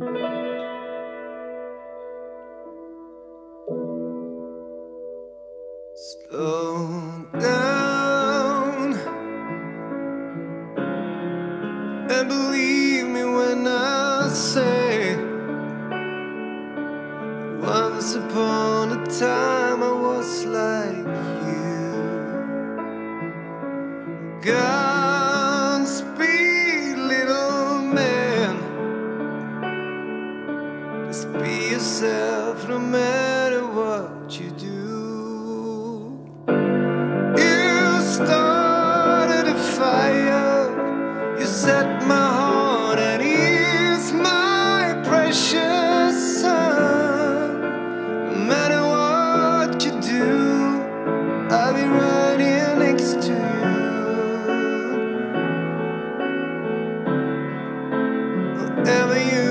Slow down and believe me when I say once upon a time I was like set my heart at ease, my precious son. No matter what you do, I'll be right here next to you. Whatever you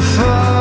far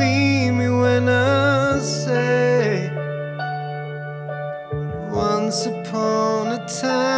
mean me when I say Once upon a time